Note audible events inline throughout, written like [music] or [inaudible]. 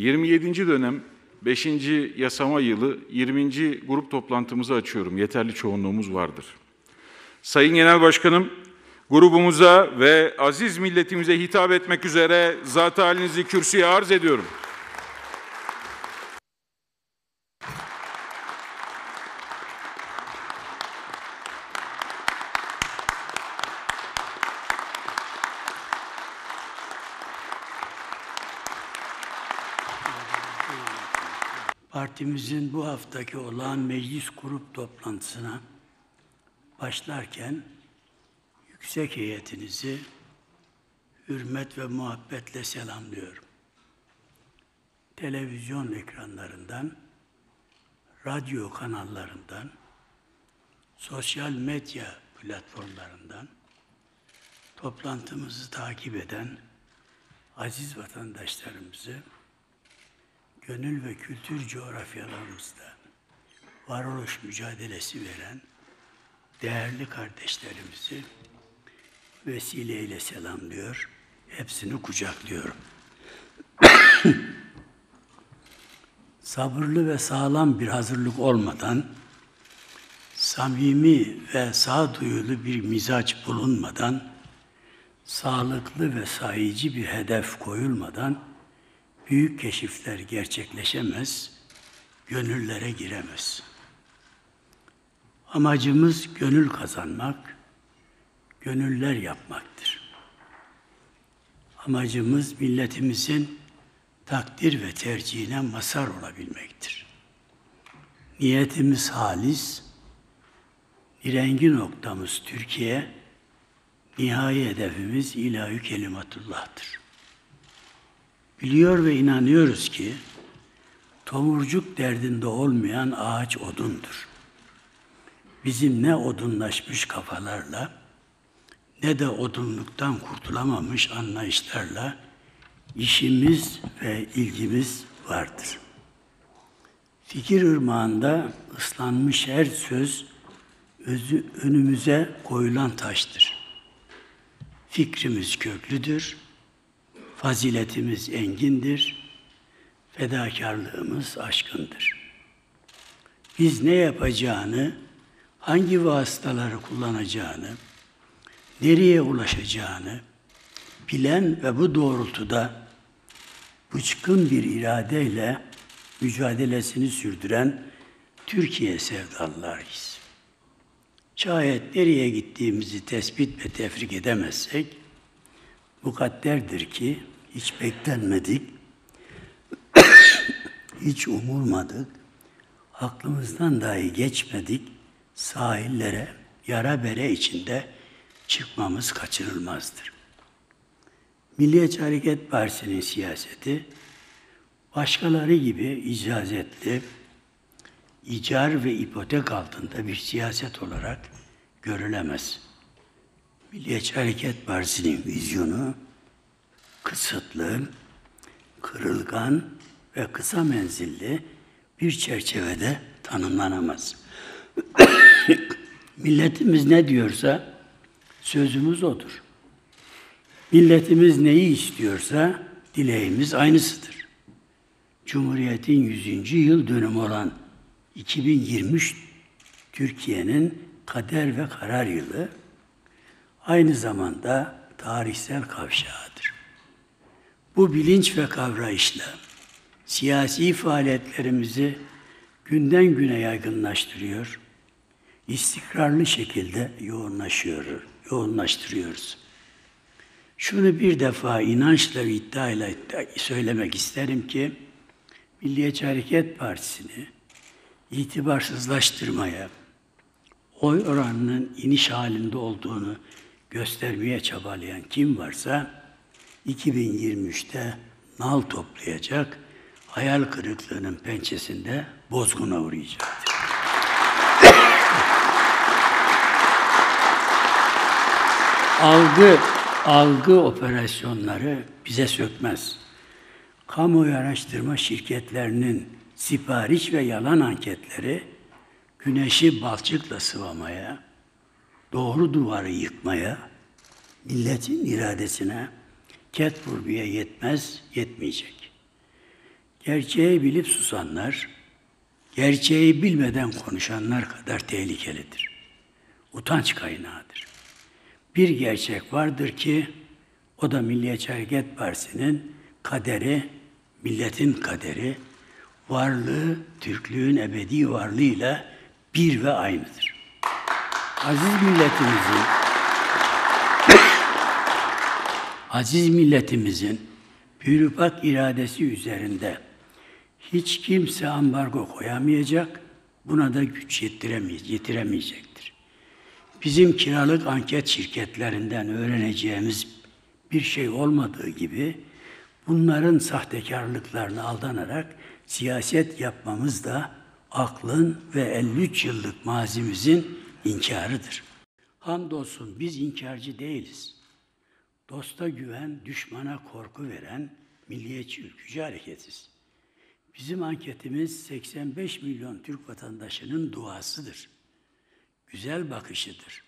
27. dönem 5. yasama yılı 20. grup toplantımızı açıyorum. Yeterli çoğunluğumuz vardır. Sayın Genel Başkanım, grubumuza ve aziz milletimize hitap etmek üzere zat halinizi kürsüye arz ediyorum. Partimizin bu haftaki olağan meclis grup toplantısına başlarken yüksek heyetinizi hürmet ve muhabbetle selamlıyorum. Televizyon ekranlarından, radyo kanallarından, sosyal medya platformlarından toplantımızı takip eden aziz vatandaşlarımızı gönül ve kültür coğrafyalarımızda varoluş mücadelesi veren değerli kardeşlerimizi vesileyle selamlıyor, hepsini kucaklıyorum. [coughs] Sabırlı ve sağlam bir hazırlık olmadan, samimi ve sağduyulu bir mizaç bulunmadan, sağlıklı ve sahici bir hedef koyulmadan, büyük keşifler gerçekleşemez, gönüllere giremez. Amacımız gönül kazanmak, gönüller yapmaktır. Amacımız milletimizin takdir ve tercihine masar olabilmektir. Niyetimiz halis, direngi noktamız Türkiye, nihai hedefimiz ilahü kelimatullah'tır. Biliyor ve inanıyoruz ki tomurcuk derdinde olmayan ağaç odundur. Bizim ne odunlaşmış kafalarla ne de odunluktan kurtulamamış anlayışlarla işimiz ve ilgimiz vardır. Fikir ırmağında ıslanmış her söz özü önümüze koyulan taştır. Fikrimiz köklüdür, faziletimiz engindir, fedakarlığımız aşkındır. Biz ne yapacağını, hangi vasıtaları kullanacağını, nereye ulaşacağını bilen ve bu doğrultuda bıçkın bir iradeyle mücadelesini sürdüren Türkiye sevdalılarıyız. Şayet nereye gittiğimizi tespit ve tefrik edemezsek, mukadderdir ki hiç beklenmedik, [coughs] hiç umulmadık, aklımızdan dahi geçmedik sahillere, yara bere içinde çıkmamız kaçınılmazdır. Milliyetçi Hareket Partisi'nin siyaseti başkaları gibi icazetli, icar ve ipotek altında bir siyaset olarak görülemez. Milliyetçi Hareket Partisi'nin vizyonu kısıtlı, kırılgan ve kısa menzilli bir çerçevede tanımlanamaz. [coughs] Milletimiz ne diyorsa sözümüz odur. Milletimiz neyi istiyorsa dileğimiz aynısıdır. Cumhuriyet'in 100. yıl dönümü olan 2023 Türkiye'nin kader ve karar yılı aynı zamanda tarihsel kavşağıdır. Bu bilinç ve kavrayışla siyasi faaliyetlerimizi günden güne yaygınlaştırıyor, istikrarlı şekilde yoğunlaşıyor, yoğunlaştırıyoruz. Şunu bir defa inançla ve iddiayla söylemek isterim ki, Milliyetçi Hareket Partisi'ni itibarsızlaştırmaya, oy oranının iniş halinde olduğunu göstermeye çabalayan kim varsa 2023'te nal toplayacak, hayal kırıklığının pençesinde bozguna uğrayacaktır. algı algı operasyonları bize sökmez. Kamuoyu araştırma şirketlerinin sipariş ve yalan anketleri güneşi balçıkla sıvamaya, doğru duvarı yıkmaya, milletin iradesine ket vurmaya yetmez, yetmeyecek. Gerçeği bilip susanlar, gerçeği bilmeden konuşanlar kadar tehlikelidir. Utanç kaynağıdır. Bir gerçek vardır ki o da Milliyetçi Hareket Partisi'nin kaderi, milletin kaderi, varlığı, Türklüğün ebedi varlığıyla bir ve aynıdır. Aziz milletimizin aziz milletimizin pürüpat iradesi üzerinde hiç kimse ambargo koyamayacak, buna da güç yetiremeyecek, yetiremeyecektir. Bizim kiralık anket şirketlerinden öğreneceğimiz bir şey olmadığı gibi bunların sahtekarlıklarını aldanarak siyaset yapmamız da aklın ve 53 yıllık mazimizin inkarıdır. Hamdolsun biz inkarcı değiliz. Dosta güven, düşmana korku veren milliyetçi ülkücü hareketiz. Bizim anketimiz 85 milyon Türk vatandaşının duasıdır. Güzel bakışıdır.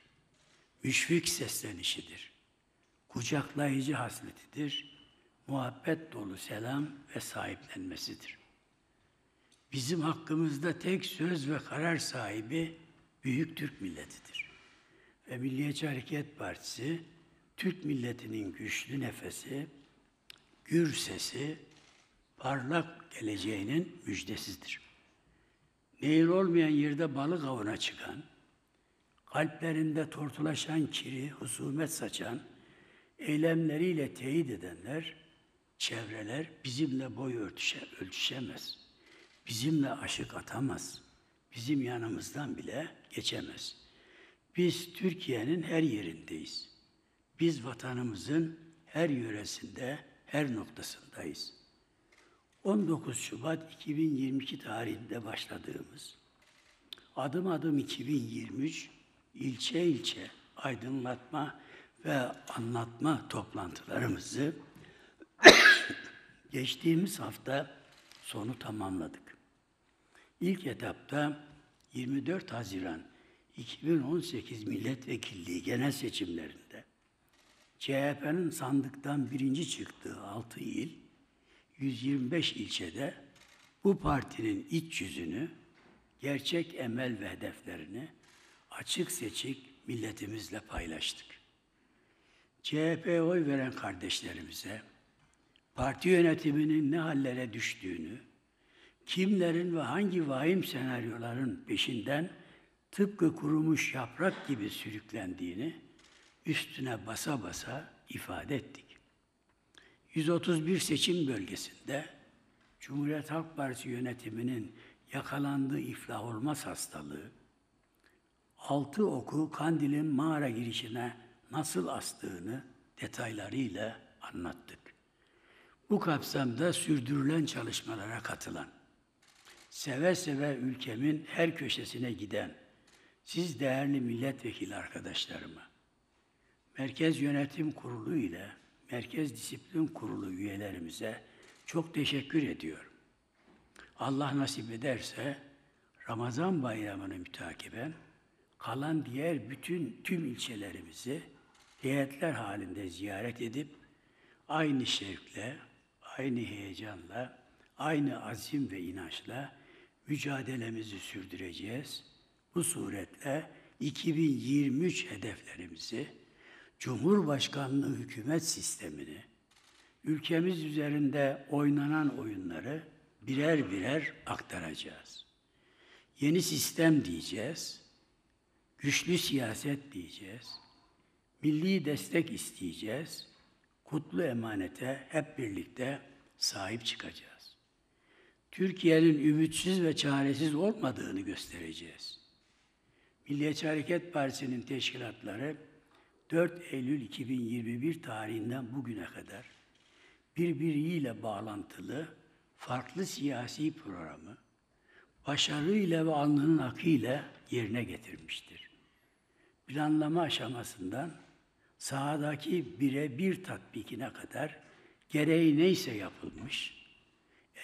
Müşfik seslenişidir. Kucaklayıcı hasletidir. Muhabbet dolu selam ve sahiplenmesidir. Bizim hakkımızda tek söz ve karar sahibi büyük Türk milletidir. Ve Milliyetçi Hareket Partisi Türk milletinin güçlü nefesi, gür sesi, parlak geleceğinin müjdesidir. Nehir olmayan yerde balık avına çıkan, kalplerinde tortulaşan kiri, husumet saçan, eylemleriyle teyit edenler, çevreler bizimle boy örtüşe, ölçüşemez. Bizimle aşık atamaz. Bizim yanımızdan bile geçemez. Biz Türkiye'nin her yerindeyiz. Biz vatanımızın her yöresinde, her noktasındayız. 19 Şubat 2022 tarihinde başladığımız adım adım 2023 ilçe ilçe aydınlatma ve anlatma toplantılarımızı [coughs] geçtiğimiz hafta sonu tamamladık. İlk etapta 24 Haziran 2018 milletvekilliği genel seçimlerinde CHP'nin sandıktan birinci çıktığı 6 il, 125 ilçede bu partinin iç yüzünü, gerçek emel ve hedeflerini açık seçik milletimizle paylaştık. CHP'ye oy veren kardeşlerimize, parti yönetiminin ne hallere düştüğünü, kimlerin ve hangi vahim senaryoların peşinden tıpkı kurumuş yaprak gibi sürüklendiğini üstüne basa basa ifade ettik. 131 seçim bölgesinde Cumhuriyet Halk Partisi yönetiminin yakalandığı iflah olmaz hastalığı, altı oku Kandil'in mağara girişine nasıl astığını detaylarıyla anlattık. Bu kapsamda sürdürülen çalışmalara katılan, seve seve ülkemin her köşesine giden siz değerli milletvekili arkadaşlarıma, Merkez Yönetim Kurulu ile Merkez Disiplin Kurulu üyelerimize çok teşekkür ediyorum. Allah nasip ederse Ramazan bayramını mütakiben kalan diğer bütün tüm ilçelerimizi heyetler halinde ziyaret edip aynı şevkle, aynı heyecanla, aynı azim ve inançla mücadelemizi sürdüreceğiz. Bu suretle 2023 hedeflerimizi, Cumhurbaşkanlığı hükümet sistemini, ülkemiz üzerinde oynanan oyunları birer birer aktaracağız. Yeni sistem diyeceğiz, güçlü siyaset diyeceğiz, milli destek isteyeceğiz, kutlu emanete hep birlikte sahip çıkacağız. Türkiye'nin ümitsiz ve çaresiz olmadığını göstereceğiz. Milliyetçi Hareket Partisi'nin teşkilatları 4 Eylül 2021 tarihinden bugüne kadar birbiriyle bağlantılı farklı siyasi programı başarıyla ve alnının akıyla yerine getirmiştir. Planlama aşamasından sahadaki birebir tatbikine kadar gereği neyse yapılmış,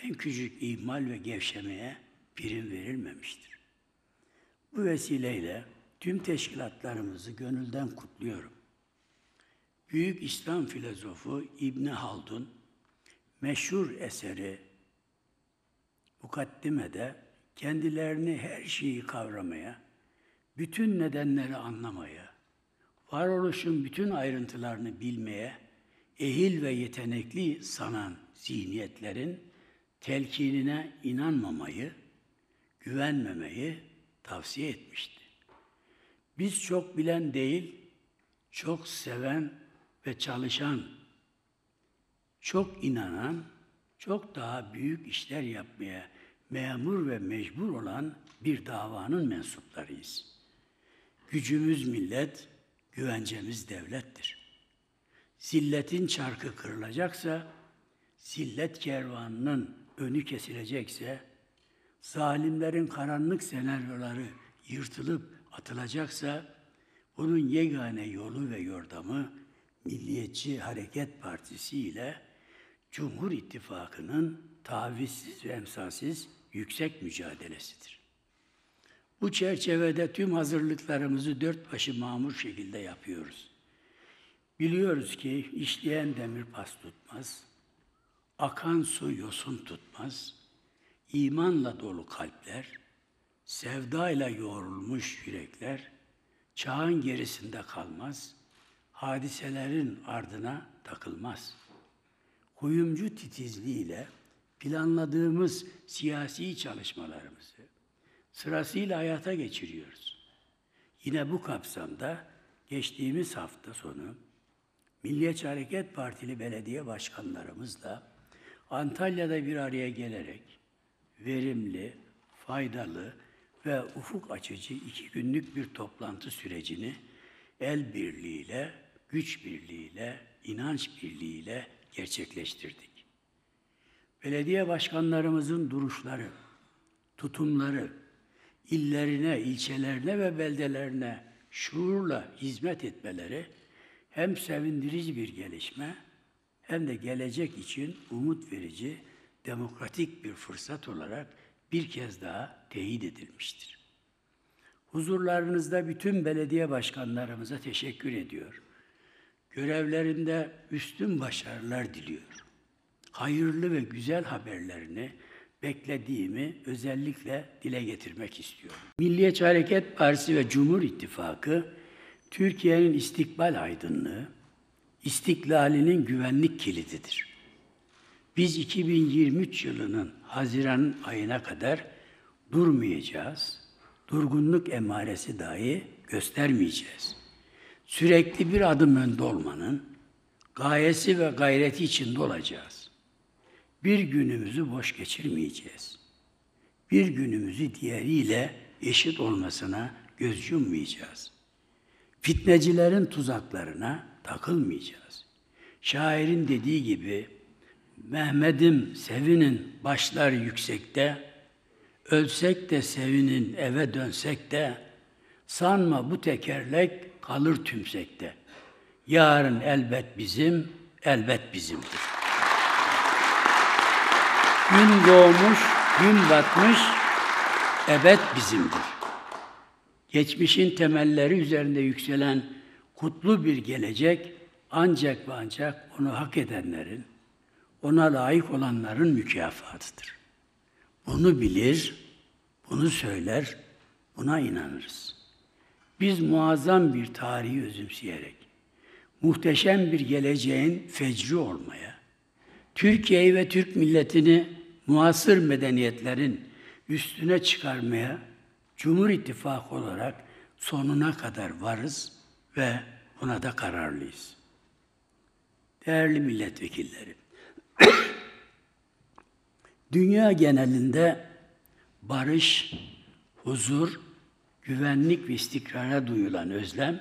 en küçük ihmal ve gevşemeye prim verilmemiştir. Bu vesileyle tüm teşkilatlarımızı gönülden kutluyorum. Büyük İslam filozofu İbni Haldun, meşhur eseri mukaddimede kendilerini her şeyi kavramaya, bütün nedenleri anlamaya, varoluşun bütün ayrıntılarını bilmeye ehil ve yetenekli sanan zihniyetlerin telkinine inanmamayı, güvenmemeyi tavsiye etmişti. Biz çok bilen değil, çok seven ve çalışan, çok inanan, çok daha büyük işler yapmaya memur ve mecbur olan bir davanın mensuplarıyız. Gücümüz millet, güvencemiz devlettir. Zilletin çarkı kırılacaksa, zillet kervanının önü kesilecekse, zalimlerin karanlık senaryoları yırtılıp atılacaksa, bunun yegane yolu ve yordamı Milliyetçi Hareket Partisi ile Cumhur İttifakı'nın tavizsiz ve emsalsiz yüksek mücadelesidir. Bu çerçevede tüm hazırlıklarımızı dört başı mamur şekilde yapıyoruz. Biliyoruz ki işleyen demir pas tutmaz, akan su yosun tutmaz, imanla dolu kalpler, sevdayla yoğrulmuş yürekler, çağın gerisinde kalmaz, hadiselerin ardına takılmaz. Kuyumcu titizliğiyle planladığımız siyasi çalışmalarımızı sırasıyla hayata geçiriyoruz. Yine bu kapsamda geçtiğimiz hafta sonu Milliyetçi Hareket Partili belediye başkanlarımızla Antalya'da bir araya gelerek verimli, faydalı ve ufuk açıcı iki günlük bir toplantı sürecini el birliğiyle, güç birliğiyle, inanç birliğiyle gerçekleştirdik. Belediye başkanlarımızın duruşları, tutumları, illerine, ilçelerine ve beldelerine şuurla hizmet etmeleri hem sevindirici bir gelişme hem de gelecek için umut verici, demokratik bir fırsat olarak bir kez daha teyit edilmiştir. Huzurlarınızda bütün belediye başkanlarımıza teşekkür ediyor. Görevlerinde üstün başarılar diliyor. Hayırlı ve güzel haberlerini beklediğimi özellikle dile getirmek istiyorum. Milliyetçi Hareket Partisi ve Cumhur İttifakı Türkiye'nin istikbal aydınlığı, istiklalinin güvenlik kilididir. Biz 2023 yılının Haziran ayına kadar durmayacağız. Durgunluk emaresi dahi göstermeyeceğiz. Sürekli bir adım önde olmanın gayesi ve gayreti içinde olacağız. Bir günümüzü boş geçirmeyeceğiz. Bir günümüzü diğeriyle eşit olmasına göz yummayacağız. Fitnecilerin tuzaklarına takılmayacağız. Şairin dediği gibi Mehmet'im sevinin başlar yüksekte, ölsek de sevinin eve dönsek de, sanma bu tekerlek kalır tümsekte. Yarın elbet bizim, elbet bizimdir. Gün doğmuş, gün batmış, ebed bizimdir. Geçmişin temelleri üzerinde yükselen kutlu bir gelecek ancak ve ancak onu hak edenlerin, ona layık olanların mükafatıdır. Bunu bilir, bunu söyler, buna inanırız. Biz muazzam bir tarihi özümseyerek, muhteşem bir geleceğin fecri olmaya, Türkiye'yi ve Türk milletini muasır medeniyetlerin üstüne çıkarmaya Cumhur İttifakı olarak sonuna kadar varız ve buna da kararlıyız. Değerli milletvekilleri, [clears throat] dünya genelinde barış, huzur, güvenlik ve istikrara duyulan özlem,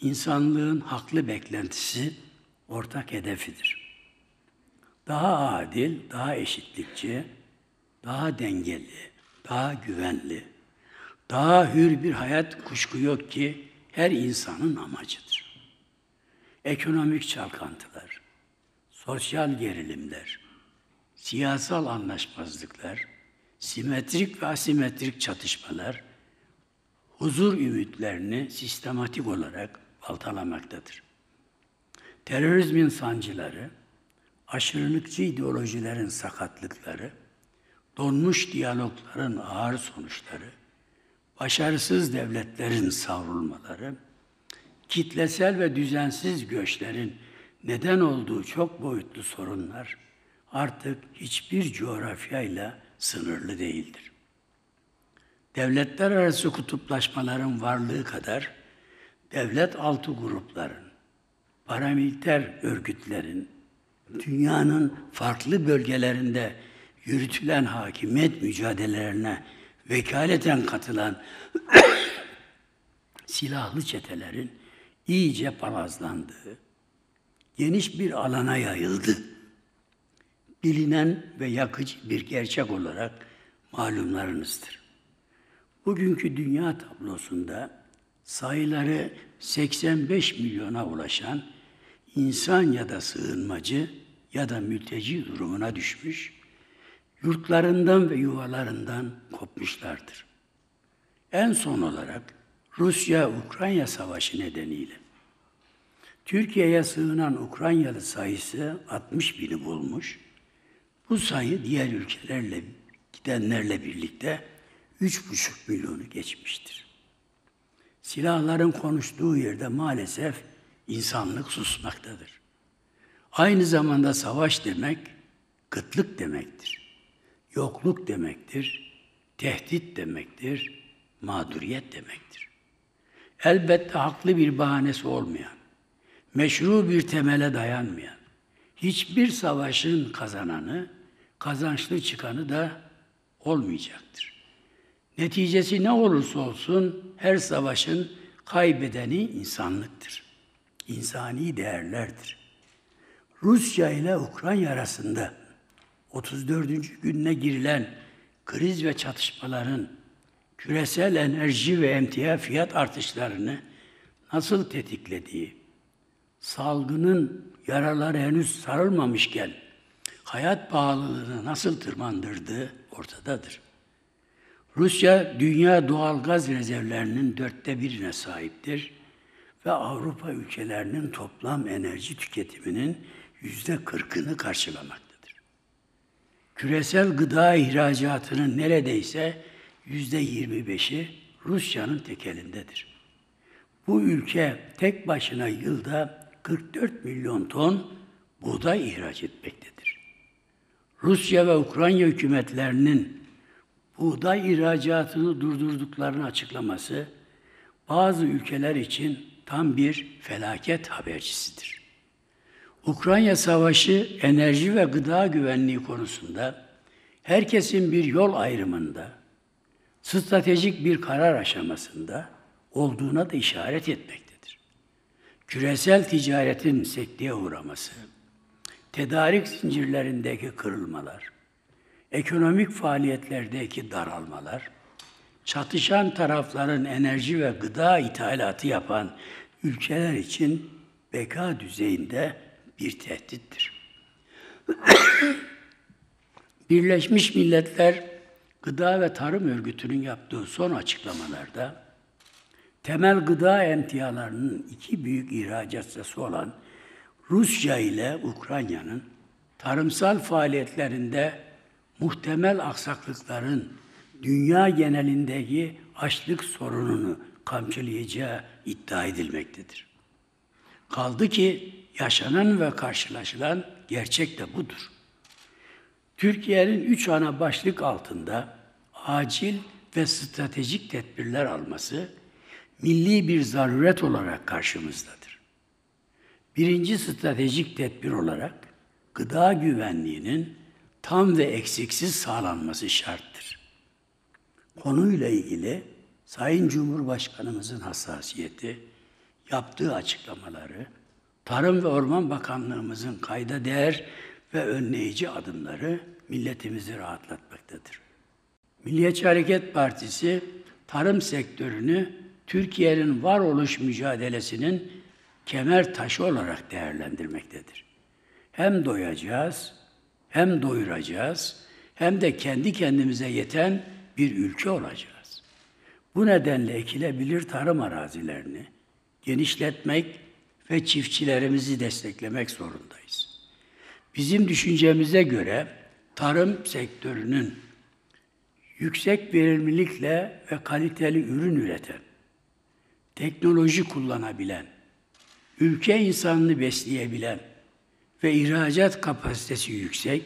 insanlığın haklı beklentisi, ortak hedefidir. Daha adil, daha eşitlikçi, daha dengeli, daha güvenli, daha hür bir hayat kuşku yok ki her insanın amacıdır. Ekonomik çalkantılar, sosyal gerilimler, siyasal anlaşmazlıklar, simetrik ve asimetrik çatışmalar, huzur ümitlerini sistematik olarak baltalamaktadır. Terörizmin sancıları, aşırılıkçı ideolojilerin sakatlıkları, donmuş diyalogların ağır sonuçları, başarısız devletlerin savrulmaları, kitlesel ve düzensiz göçlerin neden olduğu çok boyutlu sorunlar artık hiçbir coğrafyayla sınırlı değildir. Devletler arası kutuplaşmaların varlığı kadar devlet altı grupların, paramiliter örgütlerin, dünyanın farklı bölgelerinde yürütülen hakimiyet mücadelelerine vekaleten katılan [coughs] silahlı çetelerin iyice palazlandığı, geniş bir alana yayıldı. Bilinen ve yakıcı bir gerçek olarak malumlarınızdır. Bugünkü dünya tablosunda sayıları 85 milyona ulaşan insan ya da sığınmacı ya da mülteci durumuna düşmüş, yurtlarından ve yuvalarından kopmuşlardır. En son olarak Rusya-Ukrayna savaşı nedeniyle Türkiye'ye sığınan Ukraynalı sayısı 60 bini bulmuş. Bu sayı diğer ülkelerle gidenlerle birlikte 3,5 milyonu geçmiştir. Silahların konuştuğu yerde maalesef insanlık susmaktadır. Aynı zamanda savaş demek kıtlık demektir. Yokluk demektir. Tehdit demektir. Mağduriyet demektir. Elbette haklı bir bahanesi olmayan, meşru bir temele dayanmayan, hiçbir savaşın kazananı, kazançlı çıkanı da olmayacaktır. Neticesi ne olursa olsun her savaşın kaybedeni insanlıktır. İnsani değerlerdir. Rusya ile Ukrayna arasında 34. gününe girilen kriz ve çatışmaların küresel enerji ve emtia fiyat artışlarını nasıl tetiklediği, salgının yaraları henüz sarılmamışken hayat pahalılığını nasıl tırmandırdığı ortadadır. Rusya dünya doğal gaz rezervlerinin dörtte birine sahiptir ve Avrupa ülkelerinin toplam enerji tüketiminin yüzde kırkını karşılamaktadır. Küresel gıda ihracatının neredeyse yüzde yirmi beşi Rusya'nın tekelindedir. Bu ülke tek başına yılda 44 milyon ton buğday ihraç etmektedir. Rusya ve Ukrayna hükümetlerinin buğday ihracatını durdurduklarını açıklaması bazı ülkeler için tam bir felaket habercisidir. Ukrayna Savaşı enerji ve gıda güvenliği konusunda herkesin bir yol ayrımında, stratejik bir karar aşamasında olduğuna da işaret etmektedir. Küresel ticaretin sekteye uğraması, tedarik zincirlerindeki kırılmalar, ekonomik faaliyetlerdeki daralmalar, çatışan tarafların enerji ve gıda ithalatı yapan ülkeler için beka düzeyinde bir tehdittir. [coughs] Birleşmiş Milletler Gıda ve Tarım Örgütü'nün yaptığı son açıklamalarda temel gıda emtialarının iki büyük ihracatçısı olan Rusya ile Ukrayna'nın tarımsal faaliyetlerinde muhtemel aksaklıkların dünya genelindeki açlık sorununu kamçılayacağı iddia edilmektedir. Kaldı ki yaşanan ve karşılaşılan gerçek de budur. Türkiye'nin üç ana başlık altında acil ve stratejik tedbirler alması milli bir zaruret olarak karşımızdadır. Birinci stratejik tedbir olarak gıda güvenliğinin tam ve eksiksiz sağlanması şarttır. Konuyla ilgili Sayın Cumhurbaşkanımızın hassasiyeti, yaptığı açıklamaları, Tarım ve Orman Bakanlığımızın kayda değer ve önleyici adımları milletimizi rahatlatmaktadır. Milliyetçi Hareket Partisi tarım sektörünü Türkiye'nin varoluş mücadelesinin kemer taşı olarak değerlendirmektedir. Hem doyacağız, hem doyuracağız, hem de kendi kendimize yeten bir ülke olacağız. Bu nedenle ekilebilir tarım arazilerini genişletmek ve çiftçilerimizi desteklemek zorundayız. Bizim düşüncemize göre tarım sektörünün yüksek verimlilikle ve kaliteli ürün üreten, teknoloji kullanabilen, ülke insanını besleyebilen ve ihracat kapasitesi yüksek,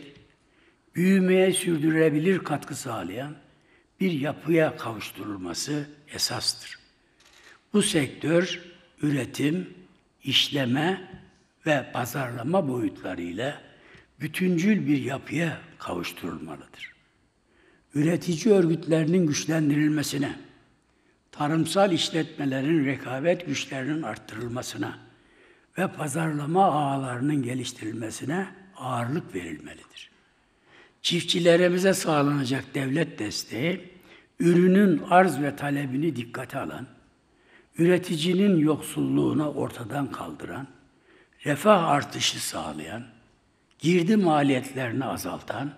büyümeye sürdürülebilir katkı sağlayan bir yapıya kavuşturulması esastır. Bu sektör üretim, işleme ve pazarlama boyutlarıyla bütüncül bir yapıya kavuşturulmalıdır. Üretici örgütlerinin güçlendirilmesine, tarımsal işletmelerin rekabet güçlerinin arttırılmasına ve pazarlama ağlarının geliştirilmesine ağırlık verilmelidir. Çiftçilerimize sağlanacak devlet desteği, ürünün arz ve talebini dikkate alan, üreticinin yoksulluğunu ortadan kaldıran, refah artışı sağlayan, girdi maliyetlerini azaltan,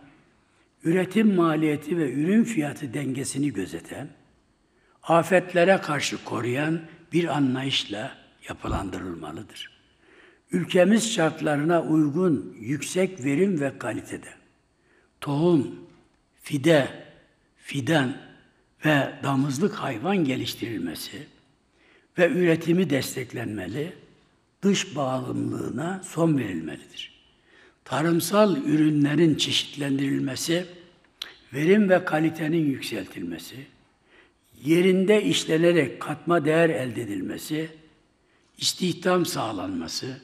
üretim maliyeti ve ürün fiyatı dengesini gözeten, afetlere karşı koruyan bir anlayışla yapılandırılmalıdır. Ülkemiz şartlarına uygun yüksek verim ve kalitede tohum, fide, fidan ve damızlık hayvan geliştirilmesi ve üretimi desteklenmeli, dış bağımlılığına son verilmelidir. Tarımsal ürünlerin çeşitlendirilmesi, verim ve kalitenin yükseltilmesi, yerinde işlenerek katma değer elde edilmesi, istihdam sağlanması,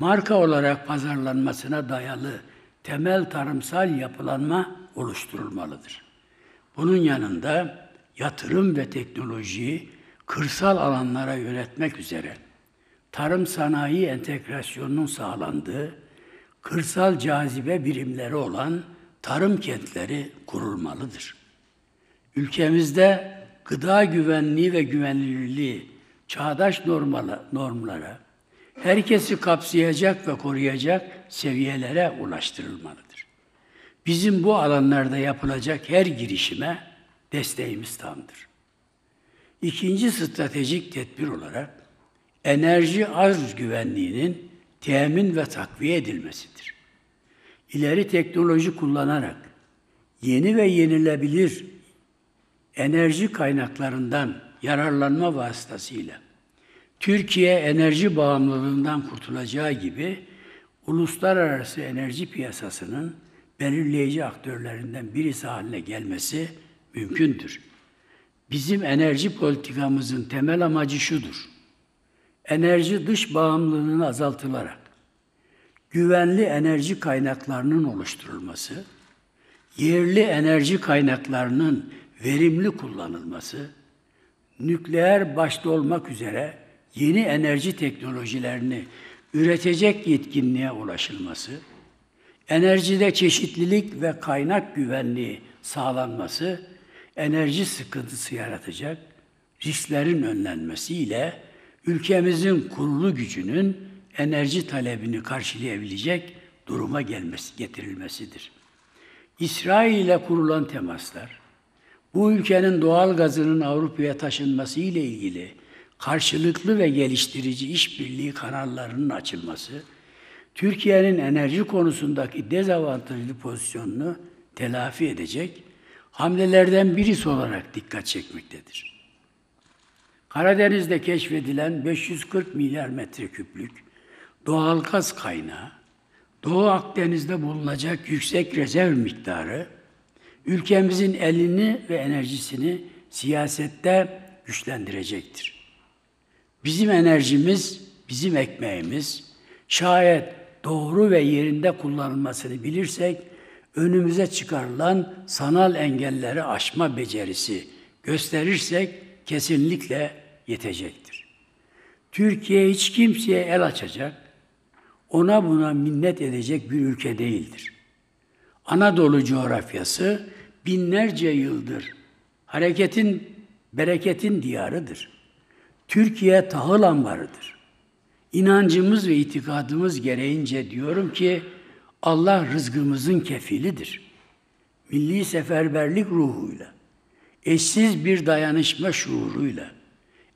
marka olarak pazarlanmasına dayalı temel tarımsal yapılanma oluşturulmalıdır. Bunun yanında yatırım ve teknolojiyi kırsal alanlara yönetmek üzere tarım sanayi entegrasyonunun sağlandığı kırsal cazibe birimleri olan tarım kentleri kurulmalıdır. Ülkemizde gıda güvenliği ve güvenilirliği çağdaş normala, normlara, herkesi kapsayacak ve koruyacak seviyelere ulaştırılmalıdır. Bizim bu alanlarda yapılacak her girişime desteğimiz tamdır. İkinci stratejik tedbir olarak enerji arz güvenliğinin temin ve takviye edilmesidir. İleri teknoloji kullanarak yeni ve yenilebilir enerji kaynaklarından yararlanma vasıtasıyla Türkiye enerji bağımlılığından kurtulacağı gibi uluslararası enerji piyasasının belirleyici aktörlerinden birisi haline gelmesi mümkündür. Bizim enerji politikamızın temel amacı şudur. Enerji dış bağımlılığının azaltılarak güvenli enerji kaynaklarının oluşturulması, yerli enerji kaynaklarının verimli kullanılması, nükleer başta olmak üzere yeni enerji teknolojilerini üretecek yetkinliğe ulaşılması, enerjide çeşitlilik ve kaynak güvenliği sağlanması, enerji sıkıntısı yaratacak risklerin önlenmesiyle ülkemizin kurulu gücünün enerji talebini karşılayabilecek duruma gelmesi, getirilmesidir. İsrail ile kurulan temaslar, bu ülkenin doğal gazının Avrupa'ya taşınması ile ilgili karşılıklı ve geliştirici işbirliği kanallarının açılması, Türkiye'nin enerji konusundaki dezavantajlı pozisyonunu telafi edecek hamlelerden birisi olarak dikkat çekmektedir. Karadeniz'de keşfedilen 540 milyar metreküplük doğal gaz kaynağı, Doğu Akdeniz'de bulunacak yüksek rezerv miktarı, ülkemizin elini ve enerjisini siyasette güçlendirecektir. Bizim enerjimiz, bizim ekmeğimiz şayet doğru ve yerinde kullanılmasını bilirsek önümüze çıkarılan sanal engelleri aşma becerisi gösterirsek kesinlikle yetecektir. Türkiye hiç kimseye el açacak, ona buna minnet edecek bir ülke değildir. Anadolu coğrafyası binlerce yıldır hareketin, bereketin diyarıdır. Türkiye tahıl ambarıdır. İnancımız ve itikadımız gereğince diyorum ki Allah rızkımızın kefilidir. Milli seferberlik ruhuyla, eşsiz bir dayanışma şuuruyla,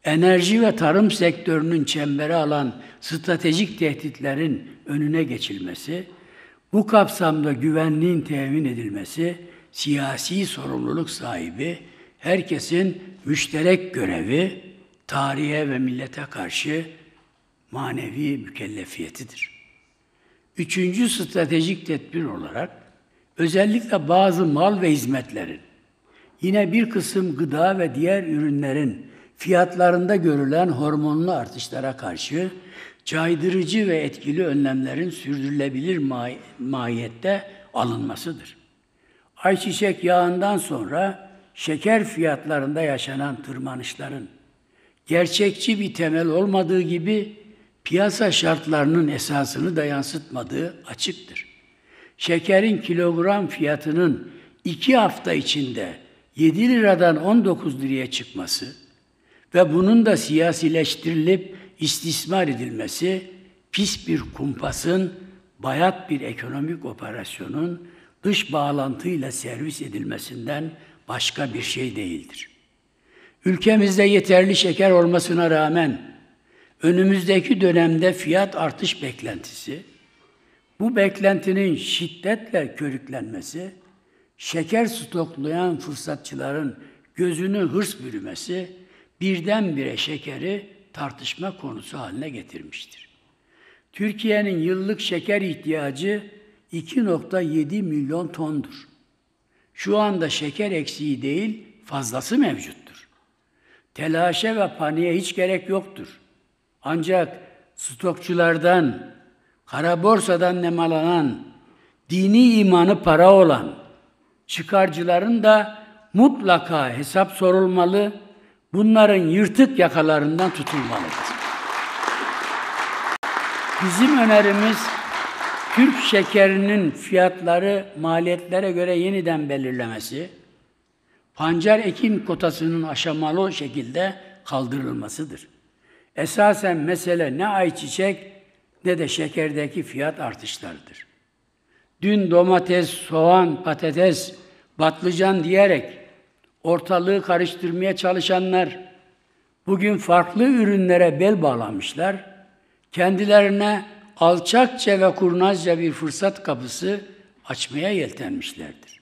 enerji ve tarım sektörünün çembere alan stratejik tehditlerin önüne geçilmesi, bu kapsamda güvenliğin temin edilmesi siyasi sorumluluk sahibi, herkesin müşterek görevi, tarihe ve millete karşı manevi mükellefiyetidir. Üçüncü stratejik tedbir olarak özellikle bazı mal ve hizmetlerin, yine bir kısım gıda ve diğer ürünlerin fiyatlarında görülen hormonlu artışlara karşı caydırıcı ve etkili önlemlerin sürdürülebilir mahiyette alınmasıdır. Ayçiçek yağından sonra şeker fiyatlarında yaşanan tırmanışların gerçekçi bir temel olmadığı gibi piyasa şartlarının esasını da yansıtmadığı açıktır. Şekerin kilogram fiyatının iki hafta içinde 7 liradan 19 liraya çıkması ve bunun da siyasileştirilip istismar edilmesi pis bir kumpasın, bayat bir ekonomik operasyonun dış bağlantıyla servis edilmesinden başka bir şey değildir. Ülkemizde yeterli şeker olmasına rağmen önümüzdeki dönemde fiyat artış beklentisi, bu beklentinin şiddetle körüklenmesi, şeker stoklayan fırsatçıların gözünü hırs bürümesi birdenbire şekeri tartışma konusu haline getirmiştir. Türkiye'nin yıllık şeker ihtiyacı 2.7 milyon tondur. Şu anda şeker eksiği değil, fazlası mevcuttur. Telaşe ve paniğe hiç gerek yoktur. Ancak stokçulardan, kara borsadan nemalanan, dini imanı para olan çıkarcıların da mutlaka hesap sorulmalı, bunların yırtık yakalarından tutulmalıdır. Bizim önerimiz Türk şekerinin fiyatları maliyetlere göre yeniden belirlemesi, pancar ekim kotasının aşamalı şekilde kaldırılmasıdır. Esasen mesele ne ayçiçek ne de şekerdeki fiyat artışlarıdır. Dün domates, soğan, patates, batlıcan diyerek ortalığı karıştırmaya çalışanlar bugün farklı ürünlere bel bağlamışlar. Kendilerine alçakça ve kurnazca bir fırsat kapısı açmaya yeltenmişlerdir.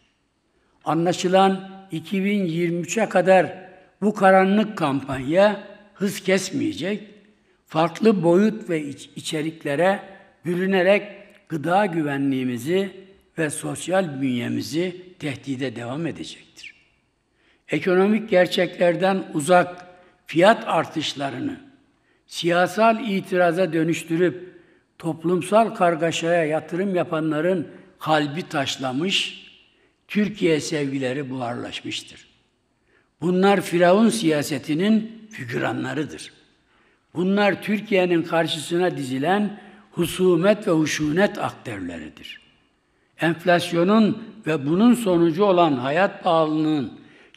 Anlaşılan 2023'e kadar bu karanlık kampanya hız kesmeyecek, farklı boyut ve içeriklere bürünerek gıda güvenliğimizi ve sosyal bünyemizi tehdide devam edecektir. Ekonomik gerçeklerden uzak fiyat artışlarını siyasal itiraza dönüştürüp toplumsal kargaşaya yatırım yapanların kalbi taşlamış, Türkiye sevgileri buharlaşmıştır. Bunlar Firavun siyasetinin figüranlarıdır. Bunlar Türkiye'nin karşısına dizilen husumet ve huşunet aktörleridir. Enflasyonun ve bunun sonucu olan hayat pahalılığının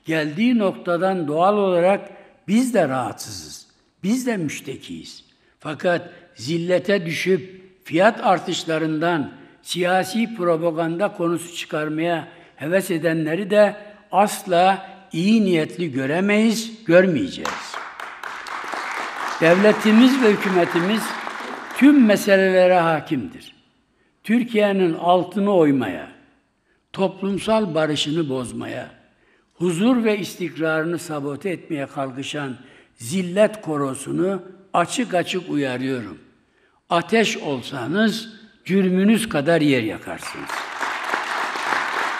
geldiği noktadan doğal olarak biz de rahatsızız. Biz de müştekiyiz. Fakat zillete düşüp fiyat artışlarından siyasi propaganda konusu çıkarmaya heves edenleri de asla iyi niyetli göremeyiz, görmeyeceğiz. Devletimiz ve hükümetimiz tüm meselelere hakimdir. Türkiye'nin altını oymaya, toplumsal barışını bozmaya, huzur ve istikrarını sabote etmeye kalkışan zillet korosunu açık açık uyarıyorum. Ateş olsanız cürmünüz kadar yer yakarsınız.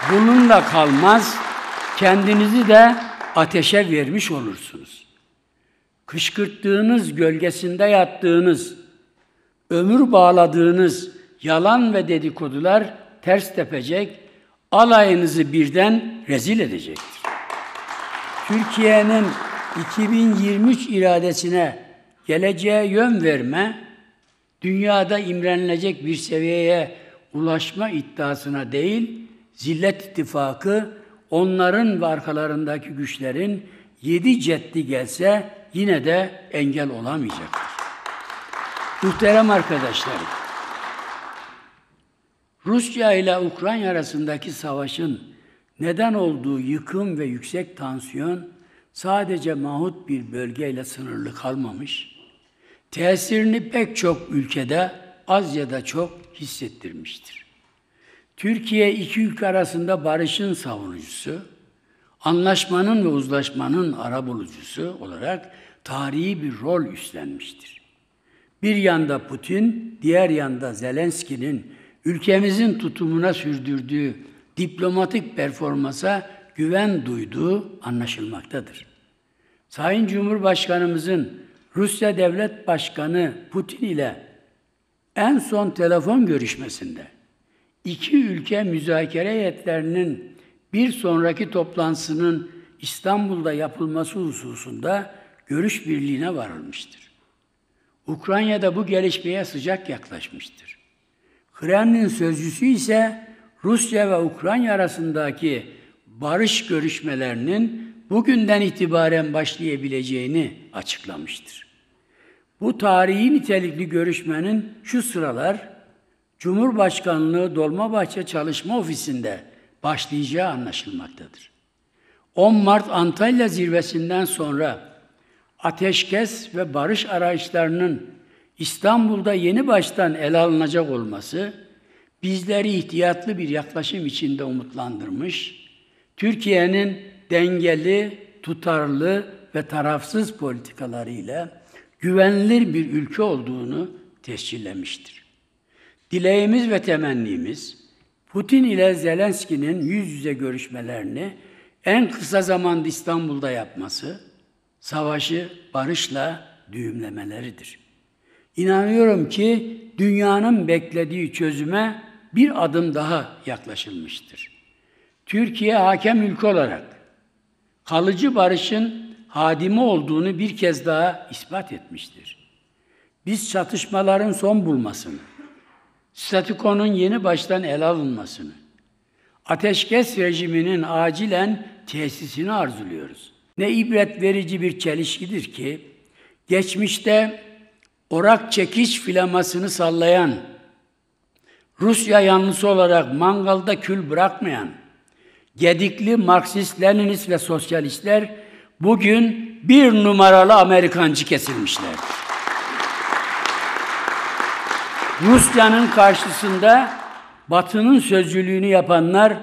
Bununla kalmaz, kendinizi de ateşe vermiş olursunuz. Kışkırttığınız, gölgesinde yattığınız, ömür bağladığınız yalan ve dedikodular ters tepecek, alayınızı birden rezil edecektir. Türkiye'nin 2023 iradesine geleceğe yön verme, dünyada imrenilecek bir seviyeye ulaşma iddiasına değil, zillet ittifakı onların ve arkalarındaki güçlerin yedi ceddi gelse yine de engel olamayacaktır. Muhterem arkadaşlarım, Rusya ile Ukrayna arasındaki savaşın neden olduğu yıkım ve yüksek tansiyon sadece mahut bir bölgeyle sınırlı kalmamış, tesirini pek çok ülkede az ya da çok hissettirmiştir. Türkiye iki ülke arasında barışın savunucusu, anlaşmanın ve uzlaşmanın arabulucusu olarak tarihi bir rol üstlenmiştir. Bir yanda Putin, diğer yanda Zelenski'nin ülkemizin tutumuna sürdürdüğü diplomatik performansa güven duyduğu anlaşılmaktadır. Sayın Cumhurbaşkanımızın Rusya Devlet Başkanı Putin ile en son telefon görüşmesinde iki ülke müzakere heyetlerinin bir sonraki toplantısının İstanbul'da yapılması hususunda görüş birliğine varılmıştır. Ukrayna'da bu gelişmeye sıcak yaklaşmıştır. Kremlin sözcüsü ise Rusya ve Ukrayna arasındaki barış görüşmelerinin bugünden itibaren başlayabileceğini açıklamıştır. Bu tarihi nitelikli görüşmenin şu sıralar Cumhurbaşkanlığı Dolmabahçe Çalışma Ofisi'nde başlayacağı anlaşılmaktadır. 10 Mart Antalya zirvesinden sonra ateşkes ve barış arayışlarının İstanbul'da yeni baştan ele alınacak olması bizleri ihtiyatlı bir yaklaşım içinde umutlandırmış, Türkiye'nin dengeli, tutarlı ve tarafsız politikalarıyla güvenilir bir ülke olduğunu tescillemiştir. Dileğimiz ve temennimiz Putin ile Zelenski'nin yüz yüze görüşmelerini en kısa zamanda İstanbul'da yapması, savaşı barışla düğümlemeleridir. İnanıyorum ki dünyanın beklediği çözüme bir adım daha yaklaşılmıştır. Türkiye hakem ülke olarak kalıcı barışın hadimi olduğunu bir kez daha ispat etmiştir. Biz çatışmaların son bulmasını, statükonun yeni baştan ele alınmasını, ateşkes rejiminin acilen tesisini arzuluyoruz. Ne ibret verici bir çelişkidir ki, geçmişte orak çekiş filamasını sallayan, Rusya yanlısı olarak mangalda kül bırakmayan, gedikli Marksist, Leninist ve sosyalistler bugün bir numaralı Amerikancı kesilmişlerdir. Rusya'nın karşısında Batı'nın sözcülüğünü yapanlar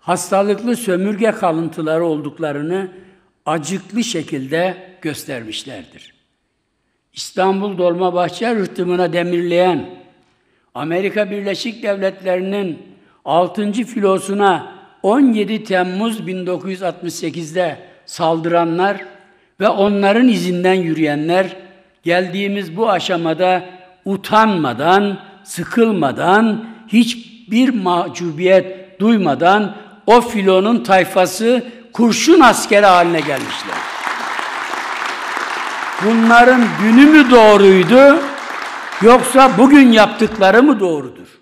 hastalıklı sömürge kalıntıları olduklarını acıklı şekilde göstermişlerdir. İstanbul Dolmabahçe rıhtımına demirleyen Amerika Birleşik Devletleri'nin 6. filosuna 17 Temmuz 1968'de saldıranlar ve onların izinden yürüyenler geldiğimiz bu aşamada utanmadan, sıkılmadan, hiçbir mahcubiyet duymadan o filonun tayfası kurşun askeri haline gelmişler. Bunların dünü mü doğruydu yoksa bugün yaptıkları mı doğrudur?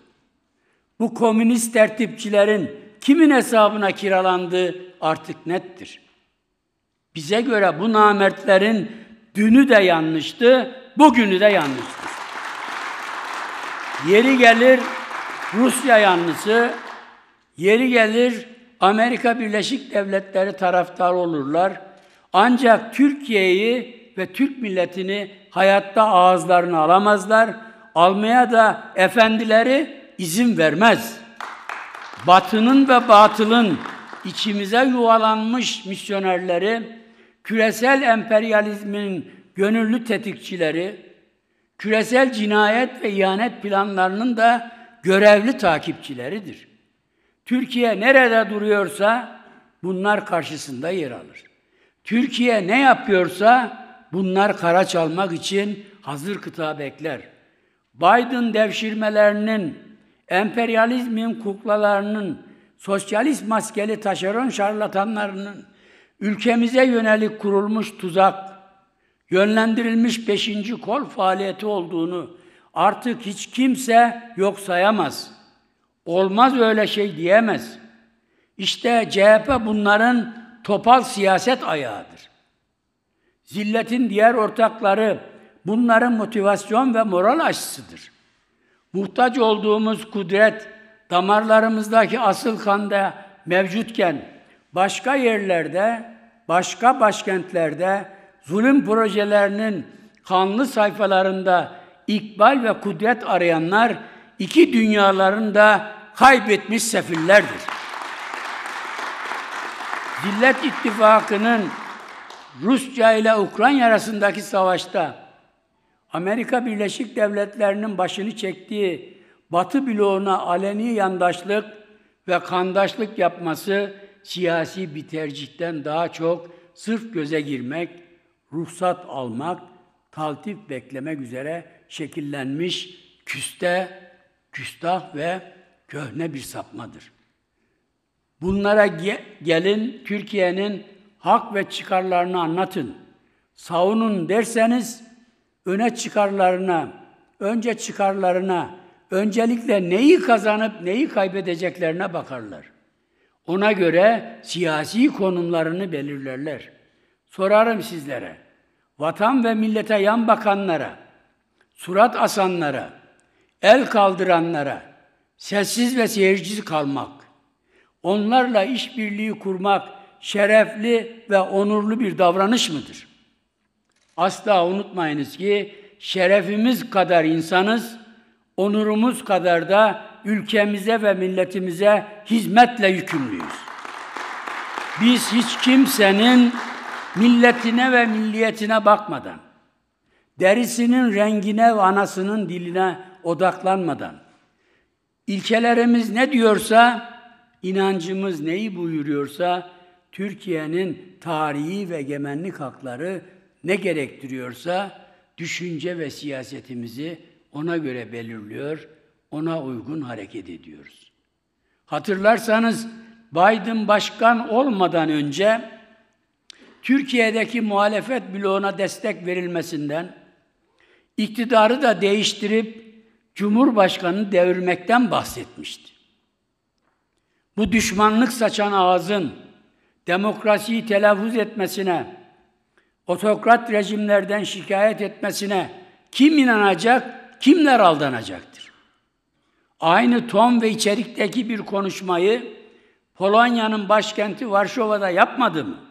Bu komünist tertipçilerin kimin hesabına kiralandığı artık nettir. Bize göre bu namertlerin dünü de yanlıştı, bugünü de yanlıştır. Yeri gelir Rusya yanlısı, yeri gelir Amerika Birleşik Devletleri taraftar olurlar. Ancak Türkiye'yi ve Türk milletini hayatta ağızlarına alamazlar. Almaya da efendileri izin vermez. Batının ve batılın içimize yuvalanmış misyonerleri, küresel emperyalizmin gönüllü tetikçileri, küresel cinayet ve ihanet planlarının da görevli takipçileridir. Türkiye nerede duruyorsa bunlar karşısında yer alır. Türkiye ne yapıyorsa bunlar kara çalmak için hazır kıta bekler. Biden devşirmelerinin, emperyalizmin kuklalarının, sosyalist maskeli taşeron şarlatanlarının ülkemize yönelik kurulmuş tuzak, yönlendirilmiş beşinci kol faaliyeti olduğunu artık hiç kimse yok sayamaz. Olmaz öyle şey diyemez. İşte CHP bunların topal siyaset ayağıdır. Zilletin diğer ortakları bunların motivasyon ve moral aşısıdır. Muhtaç olduğumuz kudret damarlarımızdaki asıl kanda mevcutken başka yerlerde, başka başkentlerde zulüm projelerinin kanlı sayfalarında ikbal ve kudret arayanlar iki dünyaların da kaybetmiş sefillerdir. Zillet İttifakı'nın Rusya ile Ukrayna arasındaki savaşta Amerika Birleşik Devletleri'nin başını çektiği Batı bloğuna aleni yandaşlık ve kandaşlık yapması siyasi bir tercihten daha çok sırf göze girmek, ruhsat almak, taltif beklemek üzere şekillenmiş küste, küstah ve köhne bir sapmadır. Bunlara ge- gelin Türkiye'nin hak ve çıkarlarını anlatın. Savunun derseniz öne çıkarlarına, önce çıkarlarına, öncelikle neyi kazanıp neyi kaybedeceklerine bakarlar. Ona göre siyasi konumlarını belirlerler. Sorarım sizlere, vatan ve millete yan bakanlara, surat asanlara, el kaldıranlara, sessiz ve seyirci kalmak, onlarla işbirliği kurmak şerefli ve onurlu bir davranış mıdır? Asla unutmayınız ki şerefimiz kadar insanız, onurumuz kadar da ülkemize ve milletimize hizmetle yükümlüyüz. Biz hiç kimsenin milletine ve milliyetine bakmadan, derisinin rengine ve anasının diline odaklanmadan, ilkelerimiz ne diyorsa, inancımız neyi buyuruyorsa, Türkiye'nin tarihi ve egemenlik hakları ne gerektiriyorsa, düşünce ve siyasetimizi ona göre belirliyor, ona uygun hareket ediyoruz. Hatırlarsanız Biden başkan olmadan önce Türkiye'deki muhalefet bloğuna destek verilmesinden, iktidarı da değiştirip Cumhurbaşkanı devirmekten bahsetmişti. Bu düşmanlık saçan ağzın demokrasiyi telaffuz etmesine, otokrat rejimlerden şikayet etmesine kim inanacak, kimler aldanacaktır? Aynı ton ve içerikteki bir konuşmayı Polonya'nın başkenti Varşova'da yapmadı mı?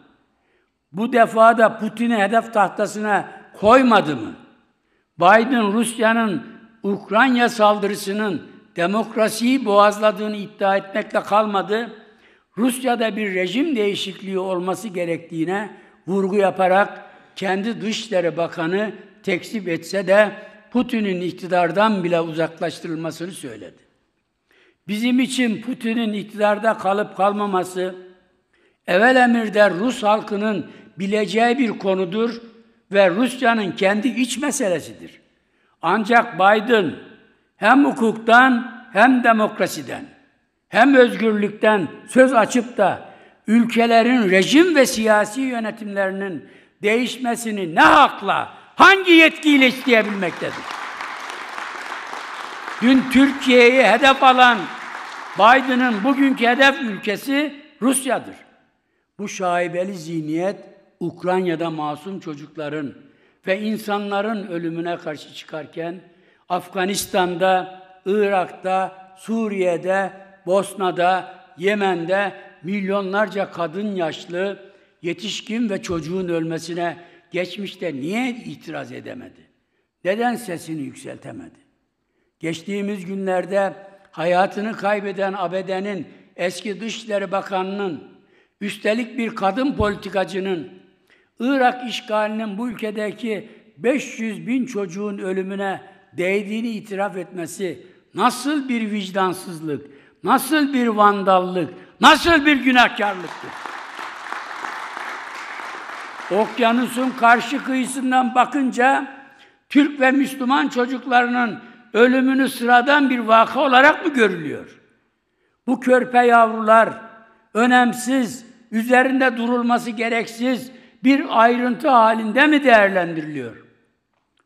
Bu defa da Putin'i hedef tahtasına koymadı mı? Biden Rusya'nın Ukrayna saldırısının demokrasiyi boğazladığını iddia etmekle kalmadı. Rusya'da bir rejim değişikliği olması gerektiğine vurgu yaparak kendi Dışişleri Bakanı tekzip etse de Putin'in iktidardan bile uzaklaştırılmasını söyledi. Bizim için Putin'in iktidarda kalıp kalmaması, evvel emirde Rus halkının bileceği bir konudur ve Rusya'nın kendi iç meselesidir. Ancak Biden hem hukuktan hem demokrasiden hem özgürlükten söz açıp da ülkelerin rejim ve siyasi yönetimlerinin değişmesini ne hakla, hangi yetkiyle isteyebilmektedir? Dün Türkiye'yi hedef alan Biden'ın bugünkü hedef ülkesi Rusya'dır. Bu şaibeli zihniyet Ukrayna'da masum çocukların ve insanların ölümüne karşı çıkarken Afganistan'da, Irak'ta, Suriye'de, Bosna'da, Yemen'de milyonlarca kadın yaşlı, yetişkin ve çocuğun ölmesine geçmişte niye itiraz edemedi? Neden sesini yükseltemedi? Geçtiğimiz günlerde hayatını kaybeden ABD'nin eski Dışişleri Bakanı'nın, üstelik bir kadın politikacının, Irak işgalinin bu ülkedeki 500 bin çocuğun ölümüne değdiğini itiraf etmesi nasıl bir vicdansızlık, nasıl bir vandallık, nasıl bir günahkarlıktır? Okyanusun karşı kıyısından bakınca Türk ve Müslüman çocuklarının ölümünü sıradan bir vaka olarak mı görülüyor? Bu körpe yavrular önemsiz, üzerinde durulması gereksiz bir ayrıntı halinde mi değerlendiriliyor?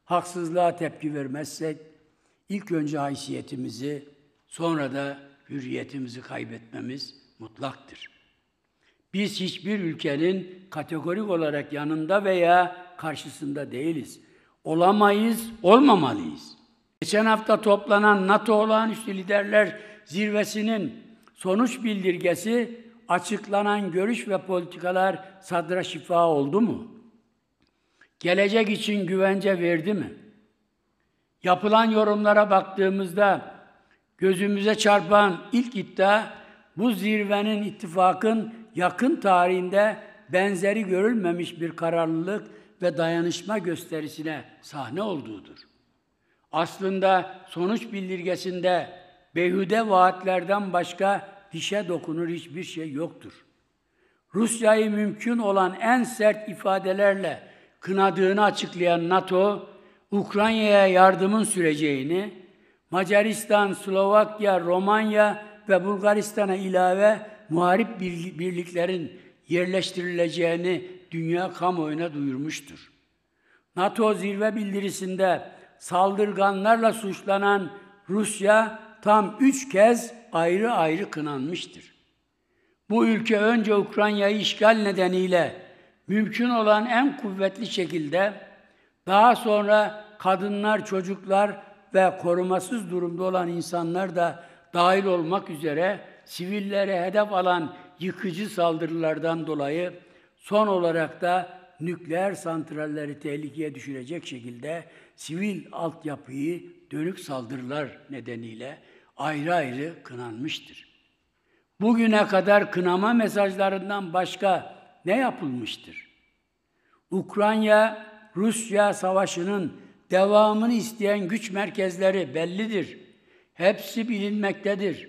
Haksızlığa tepki vermezsek ilk önce haysiyetimizi, sonra da hürriyetimizi kaybetmemiz mutlaktır. Biz hiçbir ülkenin kategorik olarak yanında veya karşısında değiliz. Olamayız, olmamalıyız. Geçen hafta toplanan NATO Olağanüstü Liderler Zirvesi'nin sonuç bildirgesi açıklanan görüş ve politikalar sadra şifa oldu mu? Gelecek için güvence verdi mi? Yapılan yorumlara baktığımızda Gözümüze çarpan ilk iddia bu zirvenin ittifakın yakın tarihinde benzeri görülmemiş bir kararlılık ve dayanışma gösterisine sahne olduğudur. Aslında sonuç bildirgesinde beyhude vaatlerden başka dişe dokunur hiçbir şey yoktur. Rusya'yı mümkün olan en sert ifadelerle kınadığını açıklayan NATO, Ukrayna'ya yardımın süreceğini, Macaristan, Slovakya, Romanya ve Bulgaristan'a ilave muharip birliklerin yerleştirileceğini dünya kamuoyuna duyurmuştur. NATO zirve bildirisinde saldırganlarla suçlanan Rusya tam üç kez ayrı ayrı kınanmıştır. Bu ülke önce Ukrayna'yı işgal nedeniyle mümkün olan en kuvvetli şekilde daha sonra kadınlar, çocuklar ve korumasız durumda olan insanlar da dahil olmak üzere sivillere hedef alan yıkıcı saldırılardan dolayı son olarak da nükleer santralleri tehlikeye düşürecek şekilde sivil altyapıyı dönük saldırılar nedeniyle ayrı ayrı kınanmıştır. Bugüne kadar kınama mesajlarından başka ne yapılmıştır? Ukrayna Rusya savaşının devamını isteyen güç merkezleri bellidir. Hepsi bilinmektedir.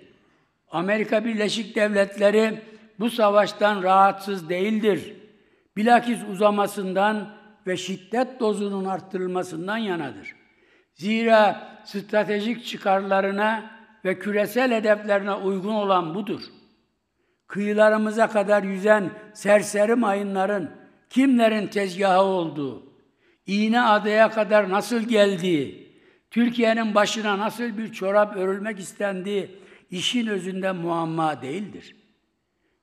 Amerika Birleşik Devletleri bu savaştan rahatsız değildir. Bilakis uzamasından ve şiddet dozunun arttırılmasından yanadır. Zira stratejik çıkarlarına ve küresel hedeflerine uygun olan budur. Kıyılarımıza kadar yüzen serseri mayınların kimlerin tezgahı olduğu, iğne adaya kadar nasıl geldiği, Türkiye'nin başına nasıl bir çorap örülmek istendiği işin özünde muamma değildir.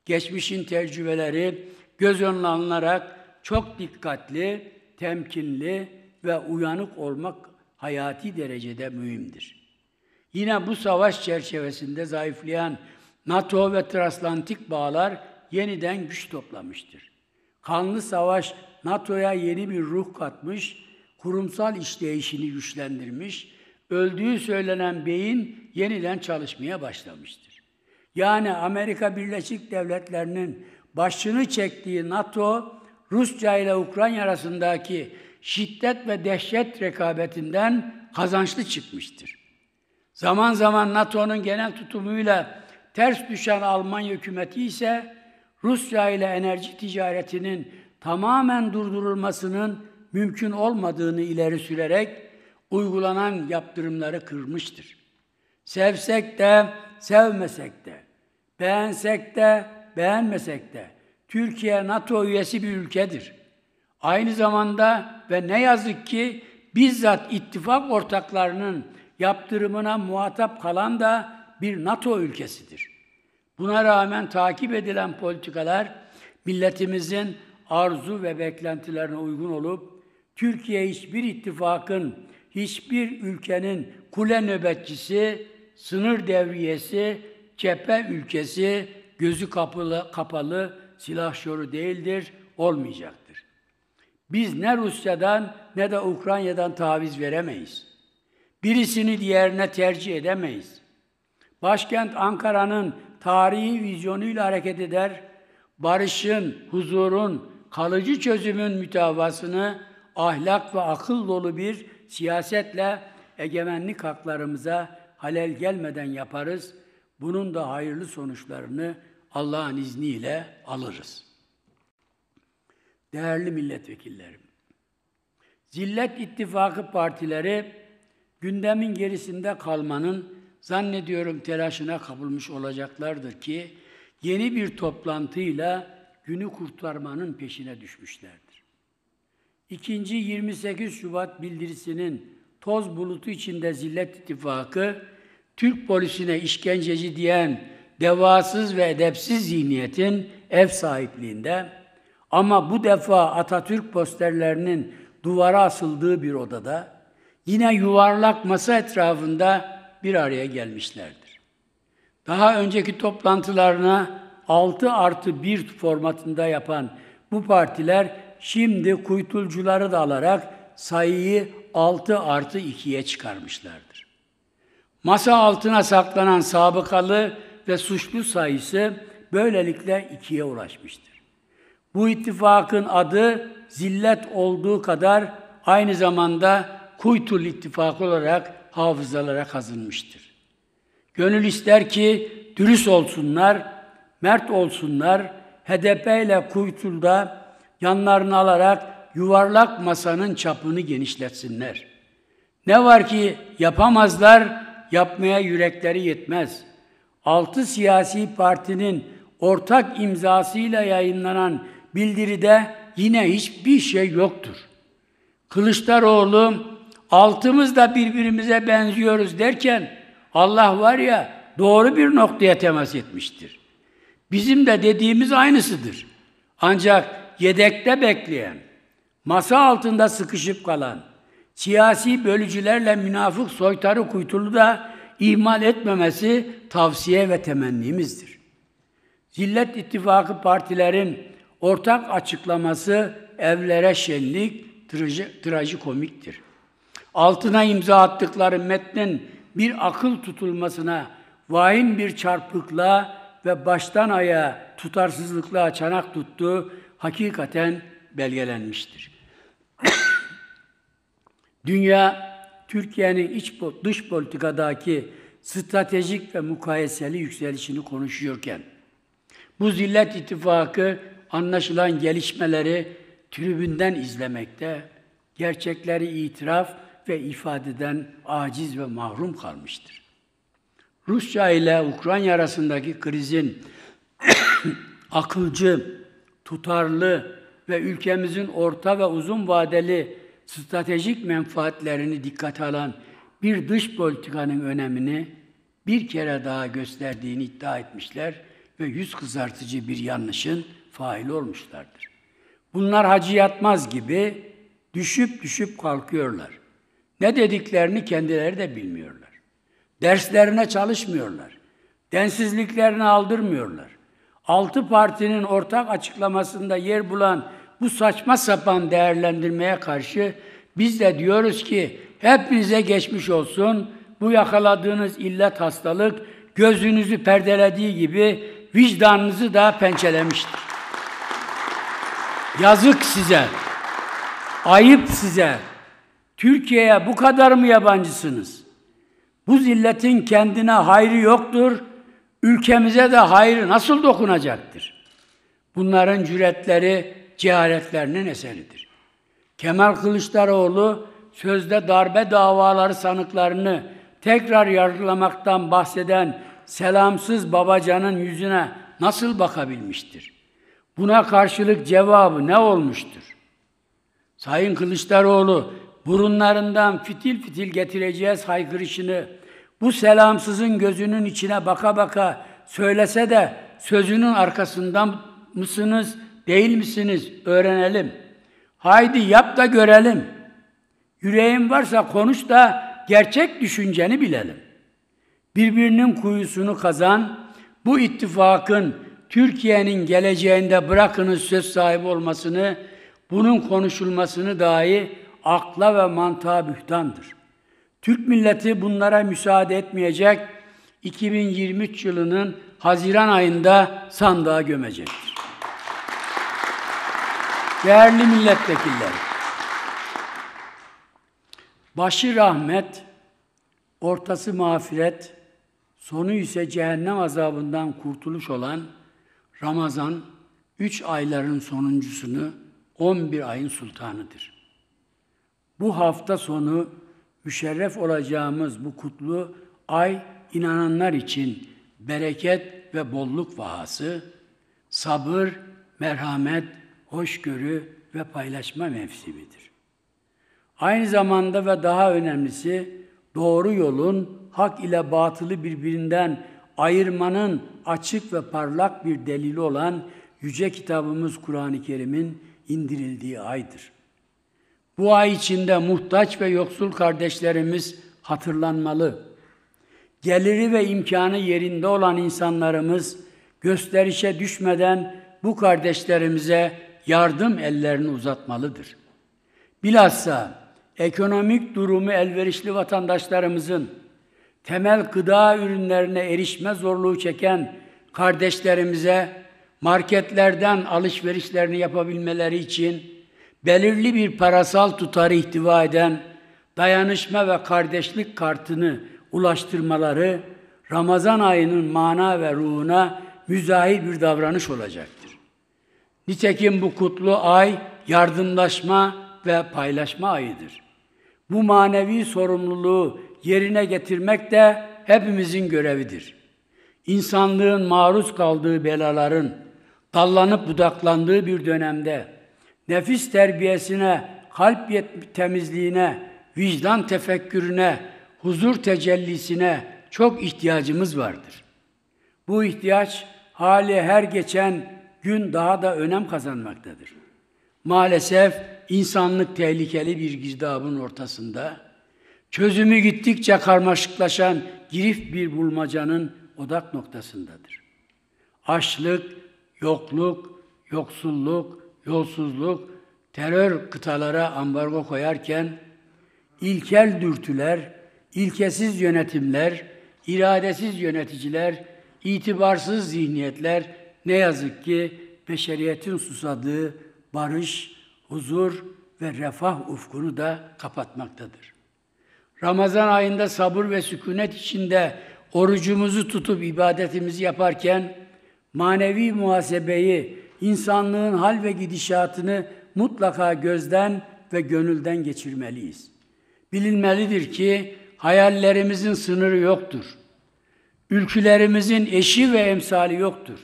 Geçmişin tecrübeleri göz önüne alınarak çok dikkatli, temkinli ve uyanık olmak hayati derecede mühimdir. Yine bu savaş çerçevesinde zayıflayan NATO ve transatlantik bağlar yeniden güç toplamıştır. Kanlı savaş NATO'ya yeni bir ruh katmış, kurumsal işleyişini güçlendirmiş, öldüğü söylenen beyin yeniden çalışmaya başlamıştır. Yani Amerika Birleşik Devletleri'nin başını çektiği NATO, Rusya ile Ukrayna arasındaki şiddet ve dehşet rekabetinden kazançlı çıkmıştır. Zaman zaman NATO'nun genel tutumuyla ters düşen Almanya hükümeti ise Rusya ile enerji ticaretinin tamamen durdurulmasının mümkün olmadığını ileri sürerek uygulanan yaptırımları kırmıştır. Sevsek de, sevmesek de, beğensek de, beğenmesek de Türkiye NATO üyesi bir ülkedir. Aynı zamanda ve ne yazık ki bizzat ittifak ortaklarının yaptırımına muhatap kalan da bir NATO ülkesidir. Buna rağmen takip edilen politikalar milletimizin arzu ve beklentilerine uygun olup Türkiye hiçbir ittifakın, hiçbir ülkenin kule nöbetçisi, sınır devriyesi, cephe ülkesi, gözü kapalı, kapalı silahşoru değildir, olmayacaktır. Biz ne Rusya'dan ne de Ukrayna'dan taviz veremeyiz. Birisini diğerine tercih edemeyiz. Başkent Ankara'nın tarihi vizyonuyla hareket eder, barışın, huzurun, kalıcı çözümün mütevasını ahlak ve akıl dolu bir siyasetle egemenlik haklarımıza halel gelmeden yaparız. Bunun da hayırlı sonuçlarını Allah'ın izniyle alırız. Değerli milletvekillerim, Zillet İttifakı partileri gündemin gerisinde kalmanın zannediyorum telaşına kapılmış olacaklardır ki yeni bir toplantıyla günü kurtarmanın peşine düşmüşlerdir. İkinci 28 Şubat bildirisinin toz bulutu içinde Zillet İttifakı, Türk polisine işkenceci diyen devasız ve edepsiz zihniyetin ev sahipliğinde ama bu defa Atatürk posterlerinin duvara asıldığı bir odada yine yuvarlak masa etrafında bir araya gelmişlerdir. Daha önceki toplantılarına 6 artı 1 formatında yapan bu partiler şimdi kuytulcuları da alarak sayıyı 6 artı 2'ye çıkarmışlardır. Masa altına saklanan sabıkalı ve suçlu sayısı böylelikle ikiye ulaşmıştır. Bu ittifakın adı zillet olduğu kadar aynı zamanda Kuytul İttifakı olarak hafızalara kazınmıştır. Gönül ister ki dürüst olsunlar, mert olsunlar, HDP ile Kuytul'da yanlarını alarak yuvarlak masanın çapını genişletsinler. Ne var ki yapamazlar, yapmaya yürekleri yetmez. Altı siyasi partinin ortak imzasıyla yayınlanan bildiride yine hiçbir şey yoktur. Kılıçdaroğlu altımız da birbirimize benziyoruz derken Allah var ya doğru bir noktaya temas etmiştir. Bizim de dediğimiz aynısıdır. Ancak yedekte bekleyen, masa altında sıkışıp kalan, siyasi bölücülerle münafık soytarı kuytulu da ihmal etmemesi tavsiye ve temennimizdir. Zillet İttifakı partilerin ortak açıklaması evlere şenlik, trajikomiktir. Altına imza attıkları metnin bir akıl tutulmasına, vahim bir çarpıklığa ve baştan ayağa tutarsızlıkla çanak tuttuğu hakikaten belgelenmiştir. [coughs] Dünya, Türkiye'nin iç dış politikadaki stratejik ve mukayeseli yükselişini konuşuyorken, bu zillet ittifakı anlaşılan gelişmeleri tribünden izlemekte, gerçekleri itiraf ve ifadeden aciz ve mahrum kalmıştır. Rusya ile Ukrayna arasındaki krizin [coughs] akılcı, tutarlı ve ülkemizin orta ve uzun vadeli stratejik menfaatlerini dikkate alan bir dış politikanın önemini bir kere daha gösterdiğini iddia etmişler ve yüz kızartıcı bir yanlışın faili olmuşlardır. Bunlar hacı yatmaz gibi düşüp düşüp kalkıyorlar. Ne dediklerini kendileri de bilmiyorlar. Derslerine çalışmıyorlar. Densizliklerini aldırmıyorlar. Altı partinin ortak açıklamasında yer bulan bu saçma sapan değerlendirmeye karşı biz de diyoruz ki hepinize geçmiş olsun. Bu yakaladığınız illet hastalık gözünüzü perdelediği gibi vicdanınızı da pençelemiştir. Yazık size. Ayıp size. Türkiye'ye bu kadar mı yabancısınız? Bu zilletin kendine hayrı yoktur. Ülkemize de hayrı nasıl dokunacaktır? Bunların cüretleri cehaletlerinin eseridir. Kemal Kılıçdaroğlu sözde darbe davaları sanıklarını tekrar yargılamaktan bahseden selamsız babacanın yüzüne nasıl bakabilmiştir? Buna karşılık cevabı ne olmuştur? Sayın Kılıçdaroğlu burunlarından fitil fitil getireceğiz haykırışını bu selamsızın gözünün içine baka baka söylese de sözünün arkasından mısınız, değil misiniz öğrenelim. Haydi yap da görelim. Yüreğin varsa konuş da gerçek düşünceni bilelim. Birbirinin kuyusunu kazan, bu ittifakın Türkiye'nin geleceğinde bırakınız söz sahibi olmasını, bunun konuşulmasını dahi akla ve mantığa bühtandır. Türk milleti bunlara müsaade etmeyecek, 2023 yılının Haziran ayında sandığa gömecektir. Değerli milletvekilleri, başı rahmet, ortası mağfiret, sonu ise cehennem azabından kurtuluş olan Ramazan, üç ayların sonuncusunu 11 ayın sultanıdır. Bu hafta sonu müşerref olacağımız bu kutlu ay inananlar için bereket ve bolluk vahası, sabır, merhamet, hoşgörü ve paylaşma mevsimidir. Aynı zamanda ve daha önemlisi doğru yolun hak ile batılı birbirinden ayırmanın açık ve parlak bir delili olan yüce kitabımız Kur'an-ı Kerim'in indirildiği aydır. Bu ay içinde muhtaç ve yoksul kardeşlerimiz hatırlanmalı. Geliri ve imkanı yerinde olan insanlarımız gösterişe düşmeden bu kardeşlerimize yardım ellerini uzatmalıdır. Bilhassa ekonomik durumu elverişli vatandaşlarımızın temel gıda ürünlerine erişme zorluğu çeken kardeşlerimize marketlerden alışverişlerini yapabilmeleri için belirli bir parasal tutarı ihtiva eden dayanışma ve kardeşlik kartını ulaştırmaları Ramazan ayının mana ve ruhuna müzahir bir davranış olacaktır. Nitekim bu kutlu ay yardımlaşma ve paylaşma ayıdır. Bu manevi sorumluluğu yerine getirmek de hepimizin görevidir. İnsanlığın maruz kaldığı belaların dallanıp budaklandığı bir dönemde nefis terbiyesine, kalp temizliğine, vicdan tefekkürüne, huzur tecellisine çok ihtiyacımız vardır. Bu ihtiyaç hali her geçen gün daha da önem kazanmaktadır. Maalesef insanlık tehlikeli bir girdabın ortasında, çözümü gittikçe karmaşıklaşan girif bir bulmacanın odak noktasındadır. Açlık, yokluk, yoksulluk, yolsuzluk, terör kıtalara ambargo koyarken ilkel dürtüler, ilkesiz yönetimler, iradesiz yöneticiler, itibarsız zihniyetler ne yazık ki beşeriyetin susadığı barış, huzur ve refah ufkunu da kapatmaktadır. Ramazan ayında sabır ve sükunet içinde orucumuzu tutup ibadetimizi yaparken manevi muhasebeyi, insanlığın hal ve gidişatını mutlaka gözden ve gönülden geçirmeliyiz. Bilinmelidir ki hayallerimizin sınırı yoktur. Ülkülerimizin eşi ve emsali yoktur.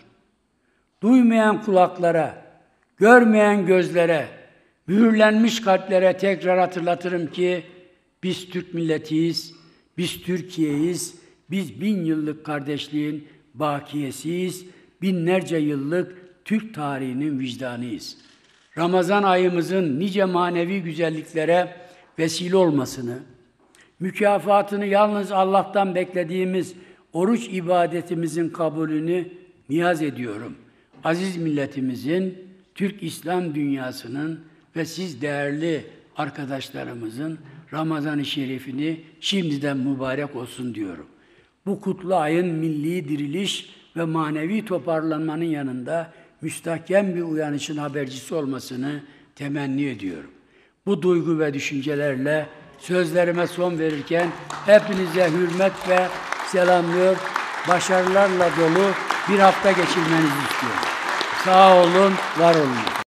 Duymayan kulaklara, görmeyen gözlere, mühürlenmiş kalplere tekrar hatırlatırım ki biz Türk milletiyiz, biz Türkiye'yiz, biz bin yıllık kardeşliğin bakiyesiyiz, binlerce yıllık Türk tarihinin vicdanıyız. Ramazan ayımızın nice manevi güzelliklere vesile olmasını, mükafatını yalnız Allah'tan beklediğimiz oruç ibadetimizin kabulünü niyaz ediyorum. Aziz milletimizin, Türk İslam dünyasının ve siz değerli arkadaşlarımızın Ramazan-ı Şerifini şimdiden mübarek olsun diyorum. Bu kutlu ayın milli diriliş ve manevi toparlanmanın yanında müstahkem bir uyanışın habercisi olmasını temenni ediyorum. Bu duygu ve düşüncelerle sözlerime son verirken hepinize hürmet ve selamlıyor, başarılarla dolu bir hafta geçirmenizi istiyorum. Sağ olun, var olun.